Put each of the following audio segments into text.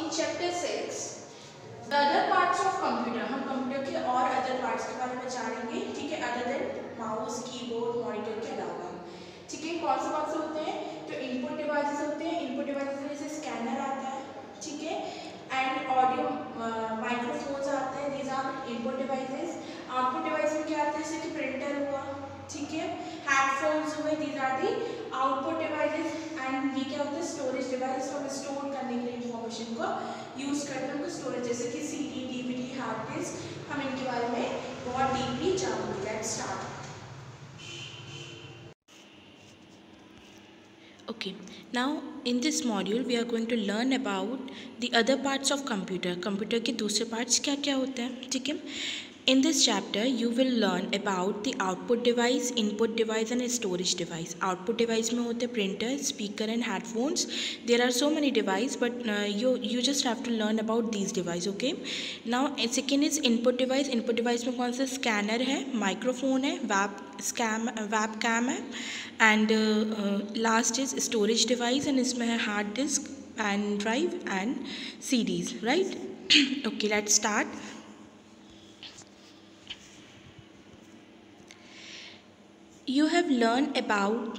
in chapter 6 the other parts of computer, हम computer के और अदर पार्ट्स के बारे में जानेंगे, ठीक है? Other than mouse keyboard monitor के अलावा। ठीक है? कौन से कौन से होते हैं? तो इनपुट डिवाइसेस होते हैं। इनपुट डिवाइसेस में जैसे स्कैनर आता है, ठीक है? एंड ऑडियो माइक्रोफोन्स आते हैं। These are input devices output device में क्या आता है? जैसे कि प्रिंटर हुआ, ठीक है? हेडफोन्स हुए। These are the output devices and ये क्या होता है? स्टोरेज डिवाइस हम स्टोर करने के लिए इंफॉर्मेशन को यूज़ करते हैं उनको स्टोरेज जैसे कि C D D V D hard disk हम इनके बारे में बहुत डीपली जानते हैं start Okay, now in this module we are going to learn about the other parts of computer. Computer के दूसरे parts क्या क्या होते हैं ठीक है In this chapter, you will learn about the output device, input device and storage device. Output device में होते printer, speaker and headphones. There are so many device, but uh, you you just have to learn about these device. Okay. Now second is input device. Input device में कौन सा scanner है, microphone है, web scam webcam है, and uh, uh, last is storage device and इसमें है hard disk and drive and CDs. Right? okay, let's start. You have learn about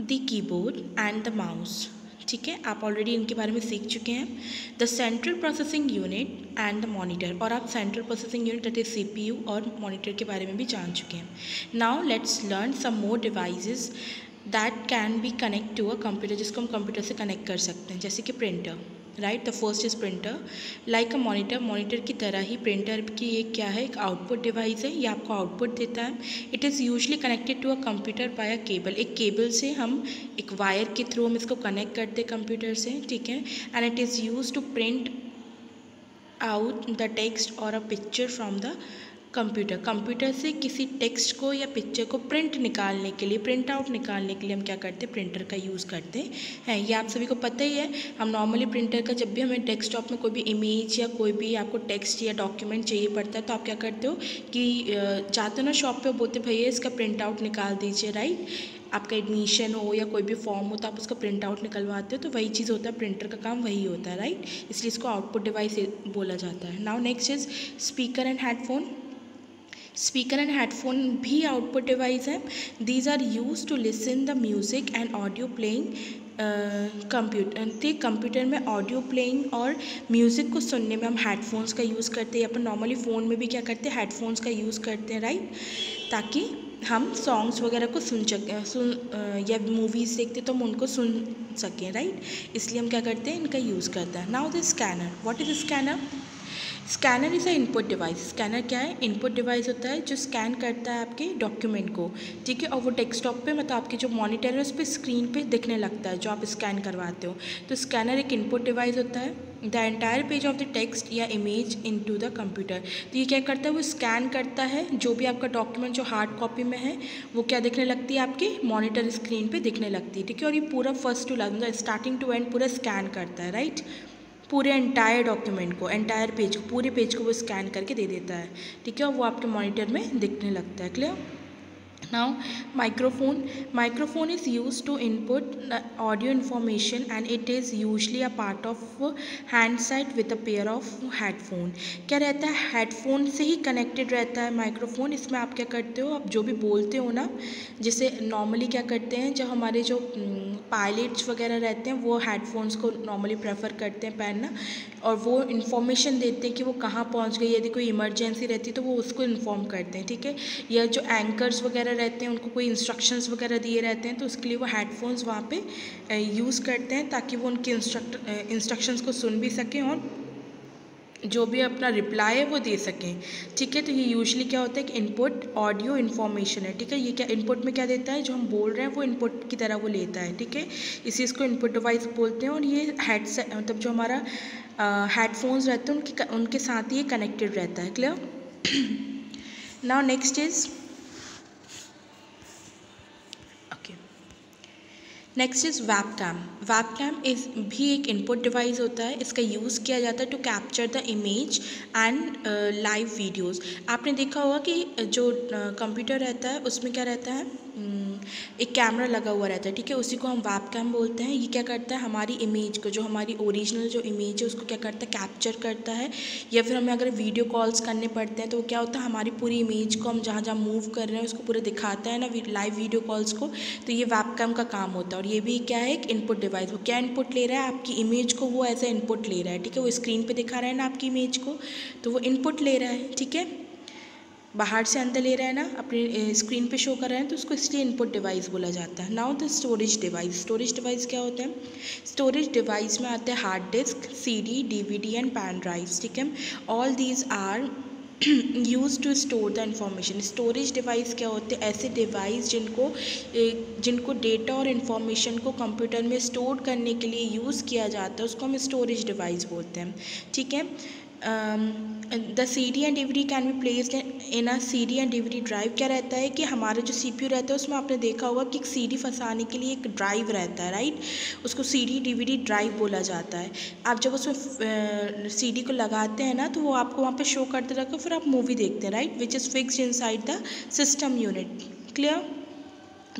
the keyboard and the mouse ठीक है? आप already इनके बारे में सीख चुके हैं। The central processing unit and the monitor और आप central processing unit that is you और मॉनिटर के बारे में भी जान चुके हैं। Now let's learn some more devices that can be connect to a computer जिसको हम कंप्यूटर से कनेक्ट कर सकते हैं। जैसे कि printer right the first is printer like a monitor monitor की तरह ही प्रिंटर की एक क्या है? एक आउटपुट डिवाइस है, ये आपको आउटपुट देता है. It is usually connected to a computer by a cable एक केबल से हम एक वायर के थ्रू हम इसको कनेक्ट करते कंप्यूटर से, ठीक है? And it is use to print out the text और a picture from the computer computer से किसी टेक्स्ट को या पिक्चर को प्रिंट निकालने के लिए प्रिंट आउट निकालने के लिए हम क्या करते हैं? प्रिंटर का यूज़ करते हैं। ये आप सभी को पता ही है, हम नॉर्मली प्रिंटर का जब भी हमें डेस्कटॉप में कोई भी इमेज या कोई भी आपको टेक्स्ट या डॉक्यूमेंट चाहिए पड़ता है तो आप क्या करते हो कि जाते हो ना शॉप पे बोलते भैया, इसका प्रिंट आउट निकाल दीजिए राइट आपका एडमिशन हो या कोई भी फॉर्म हो तो आप उसका प्रिंट आउट निकलवाते हो तो वही चीज़ होता है प्रिंटर का काम वही होता है राइट इसलिए इसको आउटपुट डिवाइस बोला जाता है। Now next is speaker and headphone speaker and headphone भी आउटपुट डिवाइस है। These are use to listen the music and audio playing computer तो कंप्यूटर में ऑडियो प्लेइंग और म्यूज़िक को सुनने में हम हेडफोन्स का यूज़ करते हैं। अपन नॉर्मली फ़ोन में भी क्या करते हैं? हेडफोन्स का यूज़ करते हैं राइट ताकि हम सॉन्ग्स वगैरह को सुन सकें सुन या मूवीज़ देखते तो हम उनको सुन सकें राइट इसलिए हम क्या करते हैं? इनका यूज़ करते हैं। Now the scanner what is scanner scanner is a input device scanner क्या है? इनपुट डिवाइस होता है जो स्कैन करता है आपके डॉक्यूमेंट को। ठीक है? और वो डेस्कटॉप पे मतलब आपके जो मॉनिटर है, उस पर स्क्रीन पे दिखने लगता है जो आप स्कैन करवाते हो। तो स्कैनर एक इनपुट डिवाइस होता है। The entire page of the text या image into the computer तो ये क्या करता है? वो स्कैन करता है जो भी आपका डॉक्यूमेंट जो हार्ड कॉपी में है, वो क्या दिखने लगती है आपके? मॉनिटर स्क्रीन पर दिखने लगती है। ठीक है? और ये पूरा फ़र्स्ट टू लास्ट मतलब स्टार्टिंग टू एंड पूरा स्कैन करता है राइट पूरे एंटायर डॉक्यूमेंट को एंटायर पेज को, पूरे पेज को वो स्कैन करके दे देता है। ठीक है और वो आपके मॉनिटर में दिखने लगता है clear now, microphone microphone is used to input audio information and it is usually a part of handset with a pair of headphone. क्या रहता है? हेडफोन से ही कनेक्टेड रहता है माइक्रोफोन इसमें आप क्या करते हो? आप जो भी बोलते हो ना, जैसे नॉर्मली क्या करते हैं, जब हमारे जो पायलट्स वगैरह रहते हैं, वो हेडफोन्स को नॉर्मली प्रेफर करते हैं पहनना और वो इन्फॉर्मेशन देते हैं कि वो कहाँ पहुँच गई यदि कोई इमरजेंसी रहती है तो वो उसको इन्फॉर्म करते हैं, ठीक है? या जो एंकर्स वगैरह रहते हैं, उनको कोई इंस्ट्रक्शंस वगैरह दिए रहते हैं तो उसके लिए वो हेडफोन्स वहाँ पर यूज़ करते हैं ताकि वो उनके इंस्ट्रक्ट इंस्ट्रक्शंस को सुन भी सकें और जो भी अपना रिप्लाई है वो दे सकें। ठीक है तो ये यूजली क्या होता है कि इनपुट ऑडियो इन्फॉर्मेशन है। ठीक है, ये क्या इनपुट में क्या देता है? जो हम बोल रहे हैं वो इनपुट की तरह वो लेता है। ठीक है, इसी इसको इनपुट डिवाइस बोलते हैं और ये हेडसेट मतलब जो हमारा हेडफोन्स रहते हैं, उनके उनके साथ ही ये कनेक्टेड रहता है। Clear now next is next is webcam webcam इस भी एक इनपुट डिवाइस होता है। इसका यूज़ किया जाता है to capture the image and live videos आपने देखा होगा कि जो कंप्यूटर uh, रहता है उसमें क्या रहता है? एक कैमरा लगा हुआ रहता है, ठीक है? उसी को हम वैप कैम बोलते हैं। ये क्या करता है? हमारी इमेज को, जो हमारी ओरिजिनल जो इमेज है, उसको क्या करता है? कैप्चर करता है। या फिर हमें अगर वीडियो कॉल्स करने पड़ते हैं तो क्या होता है? हमारी पूरी इमेज को हम जहाँ जहाँ मूव कर रहे हैं, उसको पूरा दिखाता है ना लाइव वीडियो कॉल्स को। तो ये वैप कैम का काम होता है। और ये भी क्या है? एक इनपुट डिवाइस वो क्या इनपुट ले रहा है? आपकी इमेज को वो एज ए इनपुट ले रहा है, ठीक है? वो स्क्रीन पर दिखा रहा है ना आपकी इमेज को। तो वो इनपुट ले रहा है, ठीक है? बाहर से अंदर ले रहे हैं ना, अपने स्क्रीन पे शो कर रहे हैं तो उसको इसलिए इनपुट डिवाइस बोला जाता है। Now the storage device storage device क्या होता है? स्टोरेज डिवाइस में आते हैं hard disk C D D V D and pen drives ठीक है? All these are use to store the information storage device क्या होते हैं? ऐसे डिवाइस जिनको जिनको डेटा और इन्फॉर्मेशन को कंप्यूटर में स्टोर करने के लिए यूज़ किया जाता है, उसको हम स्टोरेज डिवाइस बोलते हैं, ठीक है? The C D and D can be placed in a C D and D drive क्या रहता है कि हमारा जो सी पी यू रहता है, उसमें आपने देखा होगा कि एक सी डी फंसाने के लिए एक ड्राइव रहता है राइट उसको C D D V D drive बोला जाता है। आप जब उसमें सी डी को लगाते हैं ना तो वो आपको वहाँ पर शो करते रहता फिर आप मूवी देखते हैं right which is fixed inside the system unit clear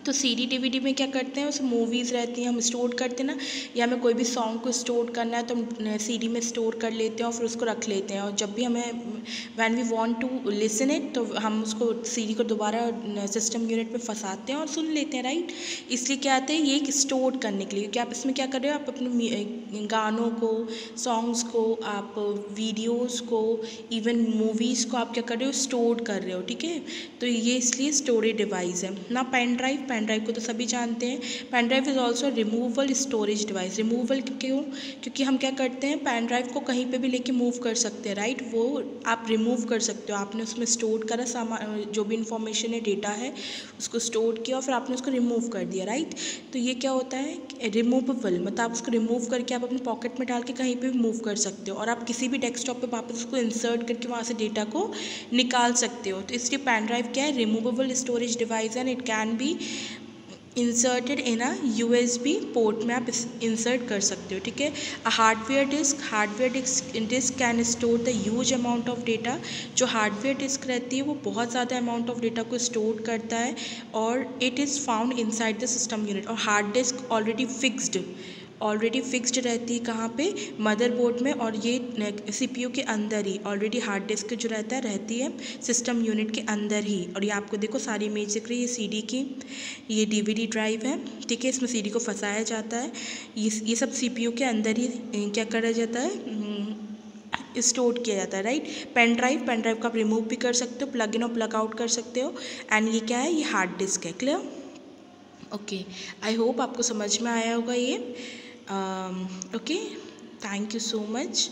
तो सी डी डी में क्या करते हैं उसमें मूवीज़ रहती हैं, हम स्टोर करते हैं ना, या हमें कोई भी सॉन्ग को स्टोर करना है तो हम सी डी में स्टोर कर लेते हैं और फिर उसको रख लेते हैं। और जब भी हमें when we want to listen it तो हम उसको सी डी को दोबारा सिस्टम यूनिट में फंसाते हैं और सुन लेते हैं राइट इसलिए क्या आते हैं, ये एक स्टोर करने के लिए, क्योंकि आप इसमें क्या कर रहे हो, आप अपने गानों को सॉन्ग्स को, आप वीडियोज़ को इवन मूवीज़ को आप क्या कर रहे हो स्टोर कर रहे हो, ठीक है? तो ये इसलिए स्टोरेज डिवाइस है। ना पेन ड्राइव पेन ड्राइव को तो सभी जानते हैं। Pen drive is also removal storage device removal क्यों? क्योंकि हम क्या करते हैं? पेन ड्राइव को कहीं पे भी लेके मूव कर सकते हैं राइट वो आप रिमूव कर सकते हो। आपने उसमें स्टोर करा सामान, जो भी इंफॉर्मेशन है डेटा है, उसको स्टोर किया और फिर आपने उसको रिमूव कर दिया राइट तो ये क्या होता है? रिमूवेबल मतलब आप उसको रिमूव करके आप अपने पॉकेट में डाल के कहीं पर भी मूव कर सकते हो। और आप किसी भी डेस्कटॉप पर वापस उसको इंसर्ट करके वहाँ से डेटा को निकाल सकते हो। तो इसलिए पेन ड्राइव क्या है? Removable storage device and it can be inserted in a U S B port में आप इंसर्ट कर सकते हो, ठीक है? A hardware disk hardware disk disk can store the huge amount of data जो हार्डवेयर डिस्क रहती है, वो बहुत ज़्यादा अमाउंट ऑफ़ डेटा को स्टोर करता है और it is found inside the system unit और hard disk already fixed already fixed रहती है कहाँ पे? मदरबोर्ड में और ये सीपीयू के अंदर ही ऑलरेडी हार्ड डिस्क जो रहता है, रहती है सिस्टम यूनिट के अंदर ही। और ये आपको देखो सारी इमेज दिख रही है सीडी की। ये डीवीडी ड्राइव है, ठीक है, इसमें सीडी को फंसाया जाता है। ये ये सब सीपीयू के अंदर ही क्या करा जाता है? स्टोर किया जाता है right pen drive pen drive को आप रिमूव भी कर सकते हो प्लग इन और प्लग आउट कर सकते हो। एंड ये क्या है? ये हार्ड डिस्क है क्लियर ओके आई होप आपको समझ में आया होगा ये। Um, okay. Thank you so much